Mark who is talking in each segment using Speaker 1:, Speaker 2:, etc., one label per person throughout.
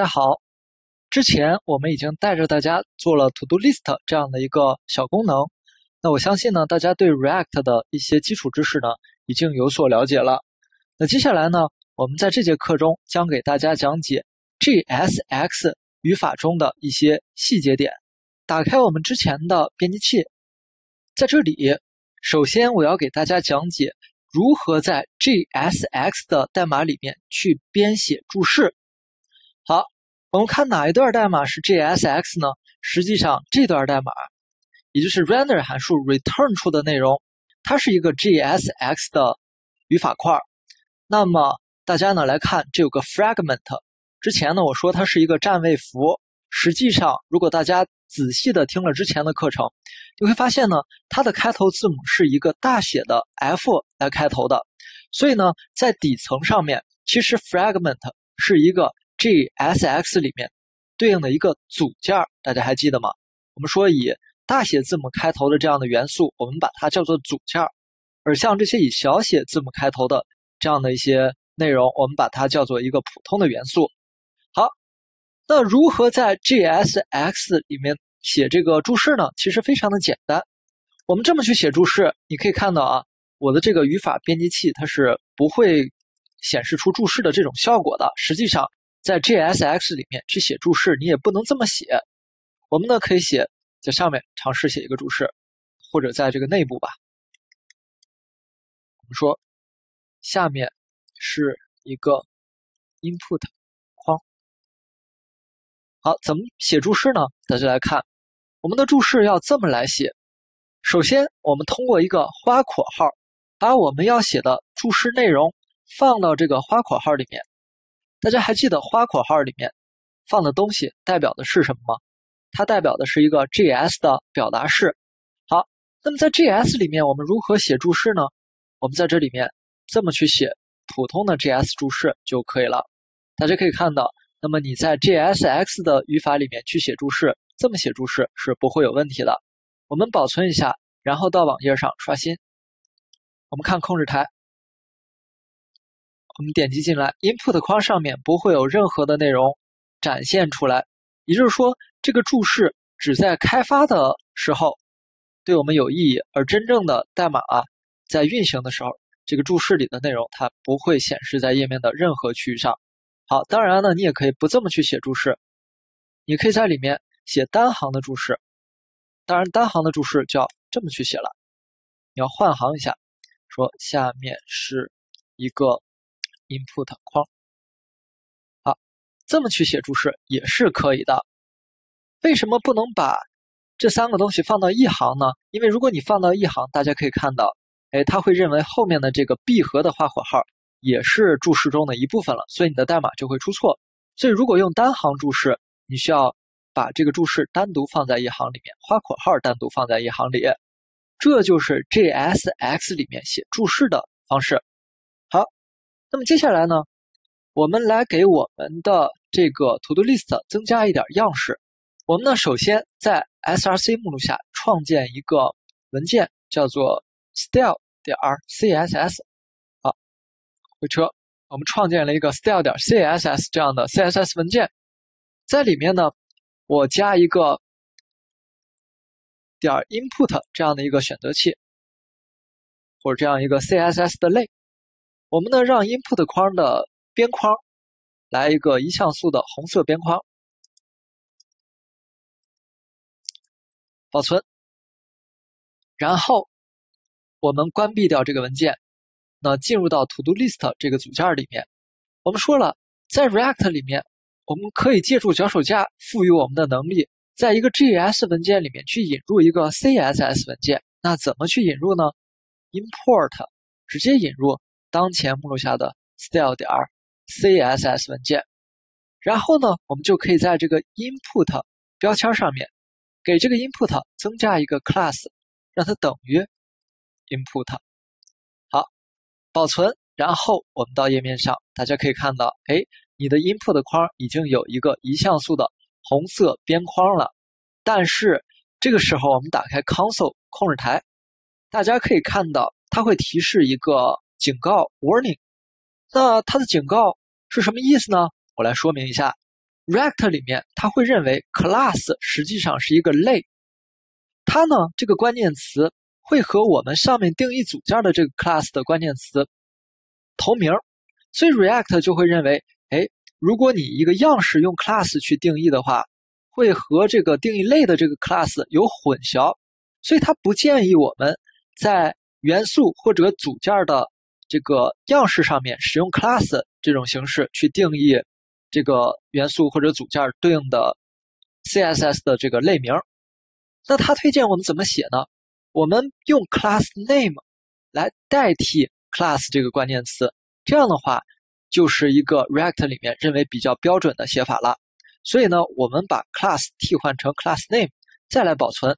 Speaker 1: 大家好，之前我们已经带着大家做了 To Do List 这样的一个小功能。那我相信呢，大家对 React 的一些基础知识呢已经有所了解了。那接下来呢，我们在这节课中将给大家讲解 JSX 语法中的一些细节点。打开我们之前的编辑器，在这里，首先我要给大家讲解如何在 JSX 的代码里面去编写注释。我们看哪一段代码是 JSX 呢？实际上，这段代码，也就是 render 函数 return 出的内容，它是一个 JSX 的语法块。那么大家呢来看，这有个 fragment。之前呢我说它是一个占位符，实际上如果大家仔细的听了之前的课程，你会发现呢，它的开头字母是一个大写的 F 来开头的。所以呢，在底层上面，其实 fragment 是一个。G s x 里面对应的一个组件，大家还记得吗？我们说以大写字母开头的这样的元素，我们把它叫做组件；而像这些以小写字母开头的这样的一些内容，我们把它叫做一个普通的元素。好，那如何在 g s x 里面写这个注释呢？其实非常的简单。我们这么去写注释，你可以看到啊，我的这个语法编辑器它是不会显示出注释的这种效果的。实际上。在 JSX 里面去写注释，你也不能这么写。我们呢可以写在上面尝试写一个注释，或者在这个内部吧。我们说下面是一个 input 框。好，怎么写注释呢？大家来看，我们的注释要这么来写。首先，我们通过一个花括号，把我们要写的注释内容放到这个花括号里面。大家还记得花括号里面放的东西代表的是什么吗？它代表的是一个 JS 的表达式。好，那么在 JS 里面，我们如何写注释呢？我们在这里面这么去写普通的 JS 注释就可以了。大家可以看到，那么你在 JSX 的语法里面去写注释，这么写注释是不会有问题的。我们保存一下，然后到网页上刷新。我们看控制台。我们点击进来，input 框上面不会有任何的内容展现出来，也就是说，这个注释只在开发的时候对我们有意义，而真正的代码啊，在运行的时候，这个注释里的内容它不会显示在页面的任何区域上。好，当然呢，你也可以不这么去写注释，你可以在里面写单行的注释，当然单行的注释就要这么去写了，你要换行一下，说下面是一个。Input 框，好，这么去写注释也是可以的。为什么不能把这三个东西放到一行呢？因为如果你放到一行，大家可以看到，哎，它会认为后面的这个闭合的花括号也是注释中的一部分了，所以你的代码就会出错。所以如果用单行注释，你需要把这个注释单独放在一行里面，花括号单独放在一行里，这就是 JSX 里面写注释的方式。那么接下来呢，我们来给我们的这个 To Do List 增加一点样式。我们呢，首先在 src 目录下创建一个文件，叫做 style 点 css。好，回车，我们创建了一个 style 点 css 这样的 CSS 文件，在里面呢，我加一个点 input 这样的一个选择器，或者这样一个 CSS 的类。我们呢，让 input 框的边框来一个一像素的红色边框，保存，然后我们关闭掉这个文件，那进入到 To Do List 这个组件里面。我们说了，在 React 里面，我们可以借助脚手架赋予我们的能力，在一个 JS 文件里面去引入一个 CSS 文件。那怎么去引入呢？Import，直接引入。当前目录下的 style 点 css 文件，然后呢，我们就可以在这个 input 标签上面给这个 input 增加一个 class，让它等于 input。好，保存，然后我们到页面上，大家可以看到，哎，你的 input 框已经有一个一像素的红色边框了。但是这个时候，我们打开 console 控制台，大家可以看到，它会提示一个。警告 warning，那它的警告是什么意思呢？我来说明一下。React 里面它会认为 class 实际上是一个类，它呢这个关键词会和我们上面定义组件的这个 class 的关键词同名，所以 React 就会认为，哎，如果你一个样式用 class 去定义的话，会和这个定义类的这个 class 有混淆，所以它不建议我们在元素或者组件的这个样式上面使用 class 这种形式去定义这个元素或者组件对应的 CSS 的这个类名。那他推荐我们怎么写呢？我们用 class name 来代替 class 这个关键词，这样的话就是一个 React 里面认为比较标准的写法了。所以呢，我们把 class 替换成 class name，再来保存，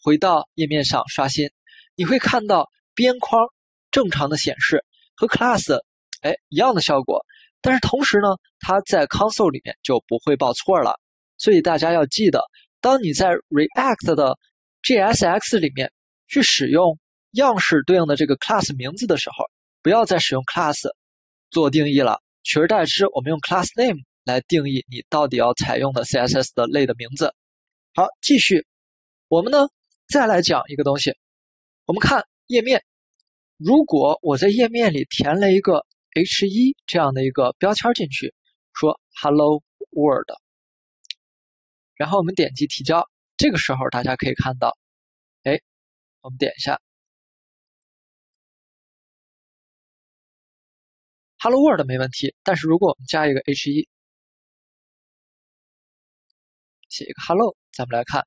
Speaker 1: 回到页面上刷新，你会看到边框正常的显示和 class 哎一样的效果。但是同时呢，它在 console 里面就不会报错了。所以大家要记得，当你在 React 的 JSX 里面去使用样式对应的这个 class 名字的时候，不要再使用 class 做定义了，取而代之，我们用 class name 来定义你到底要采用的 CSS 的类的名字。好，继续，我们呢再来讲一个东西。我们看页面，如果我在页面里填了一个 H1 这样的一个标签进去，说 Hello World，然后我们点击提交。这个时候，大家可以看到，哎，我们点一下，Hello World 没问题。但是如果我们加一个 H1，写一个 Hello，咱们来看，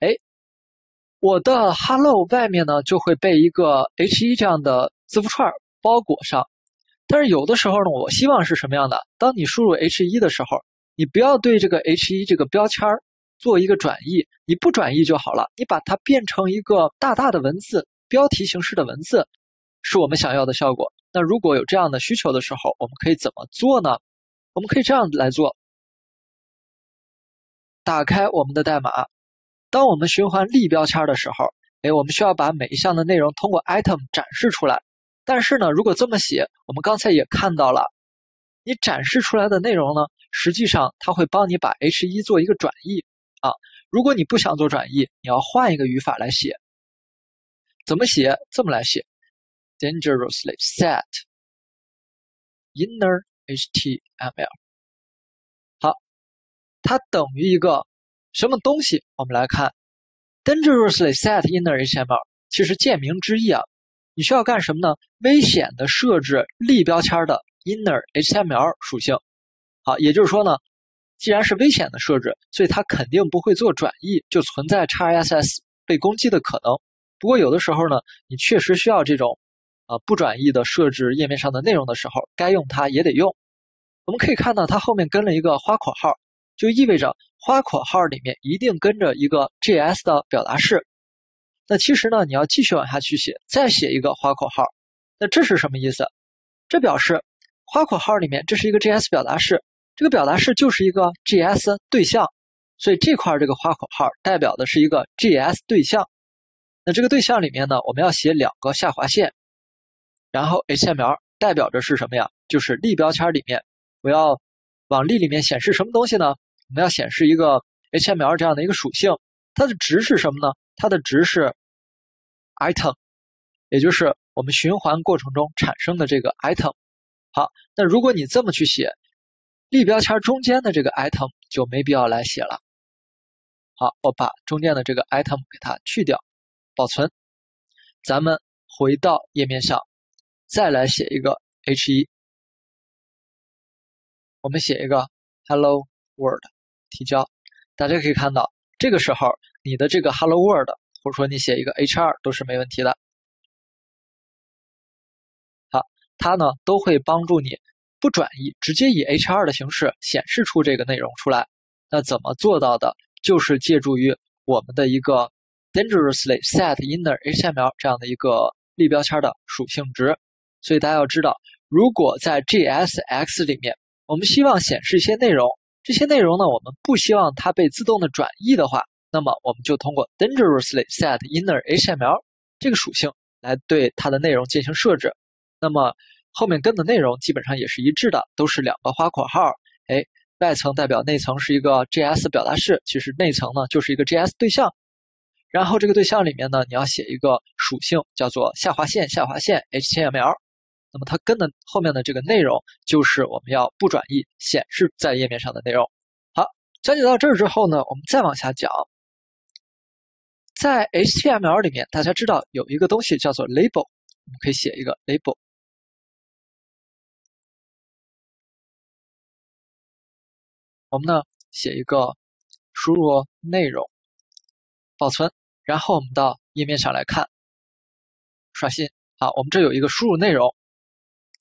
Speaker 1: 哎，我的 Hello 外面呢就会被一个 H1 这样的字符串包裹上。但是有的时候呢，我希望是什么样的？当你输入 H1 的时候，你不要对这个 H1 这个标签。做一个转译，你不转译就好了。你把它变成一个大大的文字标题形式的文字，是我们想要的效果。那如果有这样的需求的时候，我们可以怎么做呢？我们可以这样来做：打开我们的代码，当我们循环立标签的时候，哎，我们需要把每一项的内容通过 item 展示出来。但是呢，如果这么写，我们刚才也看到了，你展示出来的内容呢，实际上它会帮你把 H1 做一个转译。啊，如果你不想做转译，你要换一个语法来写。怎么写？这么来写：dangerously set inner HTML。好，它等于一个什么东西？我们来看，dangerously set inner HTML。其实见名之意啊，你需要干什么呢？危险的设置立标签的 inner HTML 属性。好，也就是说呢。既然是危险的设置，所以它肯定不会做转译，就存在 XSS 被攻击的可能。不过有的时候呢，你确实需要这种，啊不转译的设置页面上的内容的时候，该用它也得用。我们可以看到它后面跟了一个花括号，就意味着花括号里面一定跟着一个 JS 的表达式。那其实呢，你要继续往下去写，再写一个花括号，那这是什么意思？这表示花括号里面这是一个 JS 表达式。这个表达式就是一个 JS 对象，所以这块这个花括号代表的是一个 JS 对象。那这个对象里面呢，我们要写两个下划线，然后 HTML 代表着是什么呀？就是立标签里面我要往立里面显示什么东西呢？我们要显示一个 HTML 这样的一个属性，它的值是什么呢？它的值是 item，也就是我们循环过程中产生的这个 item。好，那如果你这么去写。立标签中间的这个 item 就没必要来写了。好，我把中间的这个 item 给它去掉，保存。咱们回到页面上，再来写一个 h1。我们写一个 hello world，提交。大家可以看到，这个时候你的这个 hello world，或者说你写一个 h2 都是没问题的。好，它呢都会帮助你。不转移，直接以 H2 的形式显示出这个内容出来。那怎么做到的？就是借助于我们的一个 dangerously set inner HTML 这样的一个立标签的属性值。所以大家要知道，如果在 JSX 里面，我们希望显示一些内容，这些内容呢，我们不希望它被自动的转译的话，那么我们就通过 dangerously set inner HTML 这个属性来对它的内容进行设置。那么后面跟的内容基本上也是一致的，都是两个花括号。哎，外层代表内层是一个 JS 表达式，其实内层呢就是一个 JS 对象。然后这个对象里面呢，你要写一个属性，叫做下划线下划线 HTML。那么它跟的后面的这个内容，就是我们要不转译显示在页面上的内容。好，讲解到这儿之后呢，我们再往下讲。在 HTML 里面，大家知道有一个东西叫做 label，我们可以写一个 label。我们呢写一个输入内容，保存，然后我们到页面上来看，刷新。好，我们这有一个输入内容。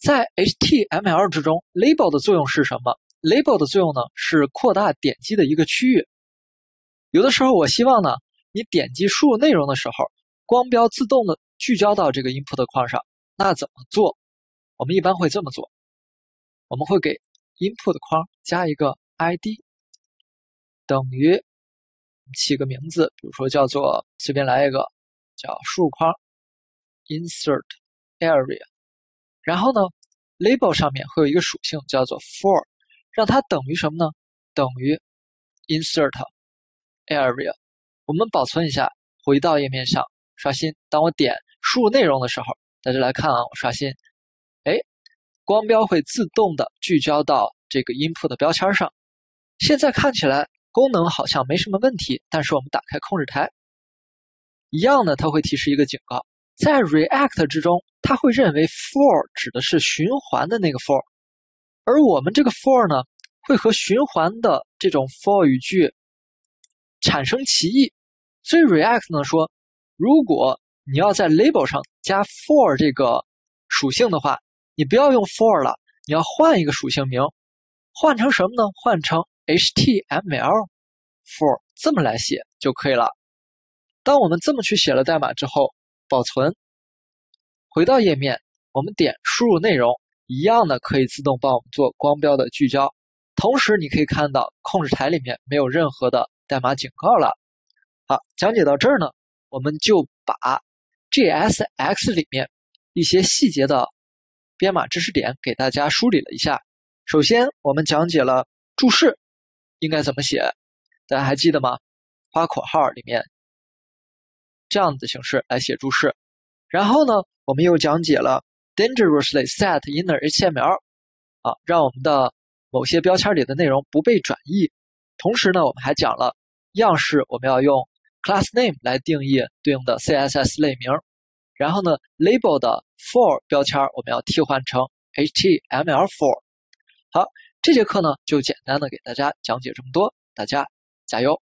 Speaker 1: 在 HTML 之中，label 的作用是什么？label 的作用呢是扩大点击的一个区域。有的时候我希望呢，你点击输入内容的时候，光标自动的聚焦到这个 input 框上。那怎么做？我们一般会这么做，我们会给 input 框加一个。id 等于起个名字，比如说叫做随便来一个叫输入框 insert area，然后呢 label 上面会有一个属性叫做 for，让它等于什么呢？等于 insert area。我们保存一下，回到页面上刷新。当我点输入内容的时候，大家来看啊，我刷新，哎，光标会自动的聚焦到这个 input 的标签上。现在看起来功能好像没什么问题，但是我们打开控制台，一样的，它会提示一个警告。在 React 之中，它会认为 for 指的是循环的那个 for，而我们这个 for 呢，会和循环的这种 for 语句产生歧义。所以 React 呢说，如果你要在 label 上加 for 这个属性的话，你不要用 for 了，你要换一个属性名，换成什么呢？换成 HTML for 这么来写就可以了。当我们这么去写了代码之后，保存，回到页面，我们点输入内容，一样的可以自动帮我们做光标的聚焦。同时，你可以看到控制台里面没有任何的代码警告了。好，讲解到这儿呢，我们就把 JSX 里面一些细节的编码知识点给大家梳理了一下。首先，我们讲解了注释。应该怎么写？大家还记得吗？花括号里面这样的形式来写注释。然后呢，我们又讲解了 dangerously set inner HTML，啊，让我们的某些标签里的内容不被转译。同时呢，我们还讲了样式，我们要用 class name 来定义对应的 CSS 类名。然后呢，label 的 for 标签我们要替换成 HTML for。好。这节课呢，就简单的给大家讲解这么多，大家加油！